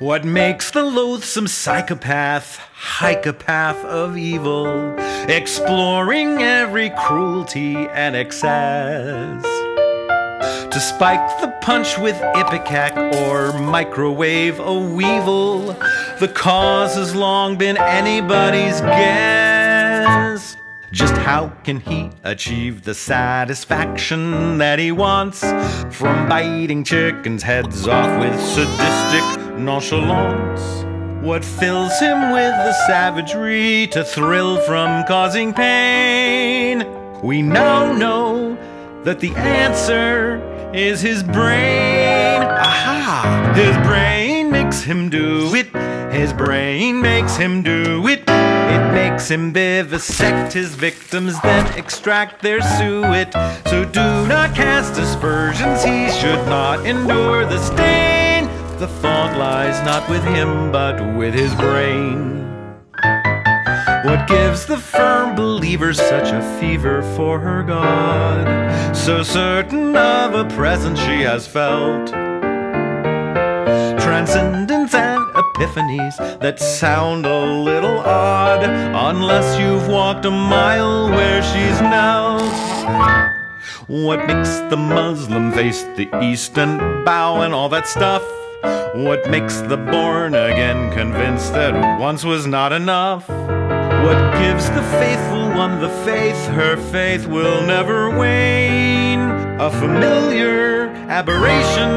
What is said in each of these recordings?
What makes the loathsome psychopath hike a path of evil, exploring every cruelty and excess? To spike the punch with ipecac or microwave a weevil, the cause has long been anybody's guess. Just how can he achieve the satisfaction that he wants from biting chickens' heads off with sadistic nonchalance? What fills him with the savagery to thrill from causing pain? We now know that the answer is his brain. Aha! His brain makes him do it. His brain makes him do it. It makes him vivisect his victims, then extract their suet. So do not cast aspersions, he should not endure the stain. The fault lies not with him, but with his brain. What gives the firm believer such a fever for her God? So certain of a presence she has felt. Transcendence and epiphanies that sound a little odd unless you've walked a mile where she's knelt. What makes the Muslim face the east and bow and all that stuff? What makes the born again convinced that once was not enough? What gives the faithful one the faith her faith will never wane? A familiar aberration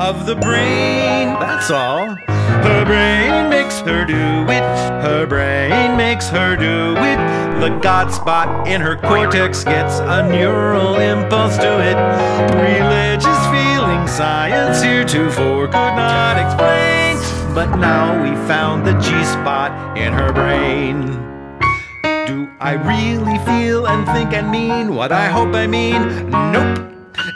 of the brain, that's all. Her brain makes her do it, her brain makes her do it. The God spot in her cortex gets a neural impulse to it. Religious feeling science heretofore could not explain. But now we found the G spot in her brain. Do I really feel and think and mean what I hope I mean? Nope.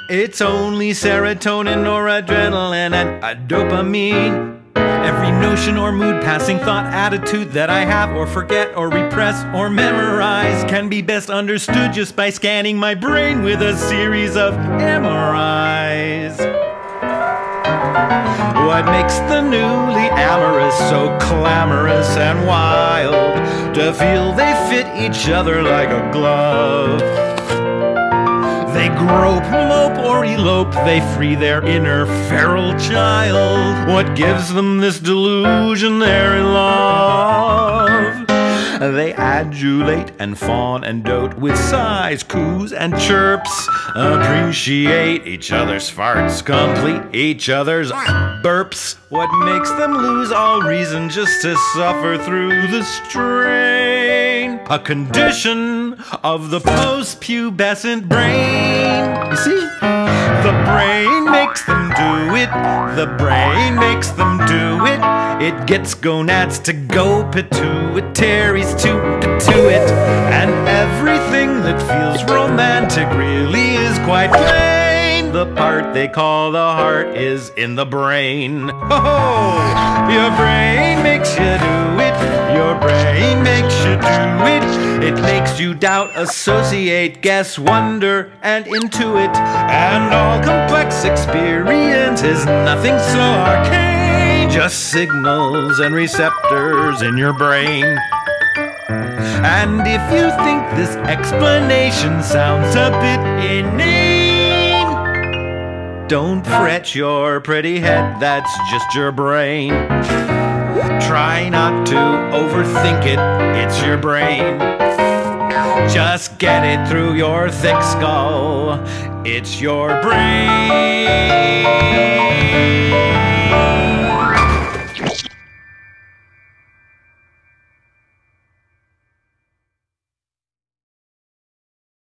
It's only serotonin or adrenaline and a dopamine. Every notion or mood, passing thought, attitude that I have or forget or repress or memorize can be best understood just by scanning my brain with a series of MRIs. What makes the newly amorous so clamorous and wild to feel they fit each other like a glove? They grope, mope, or elope, they free their inner feral child. What gives them this delusion they're in love? They adulate and fawn and dote with sighs, coos, and chirps. Appreciate each other's farts, complete each other's burps. What makes them lose all reason just to suffer through the strain? A condition of the post-pubescent brain. You see? The brain makes them do it. The brain makes them do it. It gets gonads to go pituitaries to to it. And everything that feels romantic really is quite plain. The part they call the heart is in the brain. Oh, your brain makes you do it. You doubt, associate, guess, wonder, and intuit. And all complex experience is nothing so arcane. Just signals and receptors in your brain. And if you think this explanation sounds a bit inane, don't fret your pretty head, that's just your brain. Try not to overthink it, it's your brain. Just get it through your thick skull, it's your brain.